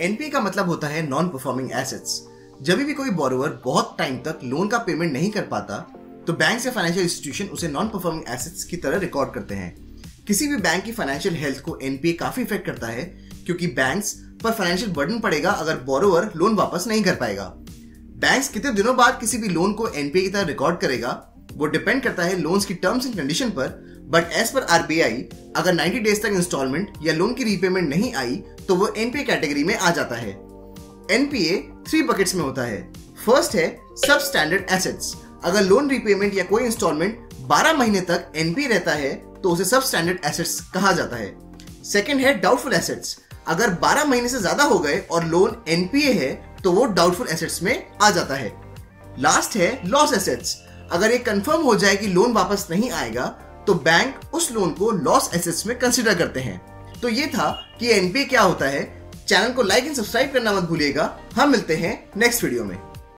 NPA का मतलब होता है नॉन परफॉर्मिंग एसेट्स जब भी कोई बोरोवर बहुत टाइम तक लोन का पेमेंट नहीं कर पाता तो बैंक से फाइनेंशियल इंस्टीट्यूशन उसे नॉन परफॉर्मिंग एसेट्स की तरह रिकॉर्ड करते हैं। किसी भी बैंक की फाइनेंशियल हेल्थ को एनपीए काफ़ी इफ़ेक्ट करता है, क्योंकि बैंक्स पर फाइनेंशियल बर्डन पड़ेगा अगर बोरोवर लोन वापस नहीं कर पाएगा। बैंक्स कितने दिनों बाद किसी भी लोन को एनपीए की तरह रिकॉर्ड करेगा वो डिपेंड करता है लोन्स की टर्म्स एंड कंडीशन पर बट एज पर आरबीआई अगर 90 डेज़ तक इंस्टॉलमेंट या लोन की रीपेमेंट नहीं आई तो वो एनपीए कैटेगरी में आ जाता है। एनपीए थ्री बकेट्स में होता है। फ़र्स्ट है सब स्टैंडर्ड एसेट्स अगर लोन रीपेमेंट या कोई इंस्टॉलमेंट 12 महीने तक एनपीए रहता है तो उसे सब स्टैंडर्ड एसेट्स कहा जाता है। सेकेंड है डाउटफुल एसेट्स अगर 12 महीने से ज़्यादा हो गए और लोन एनपीए है तो वो डाउटफुल एसेट्स में आ जाता है। लास्ट है लॉस एसेट्स अगर ये कंफर्म हो जाए कि लोन वापस नहीं आएगा तो बैंक उस लोन को लॉस एसेट्स में कंसिडर करते हैं। तो ये था कि एनपीए क्या होता है। चैनल को लाइक एंड सब्सक्राइब करना मत भूलिएगा। हम मिलते हैं नेक्स्ट वीडियो में।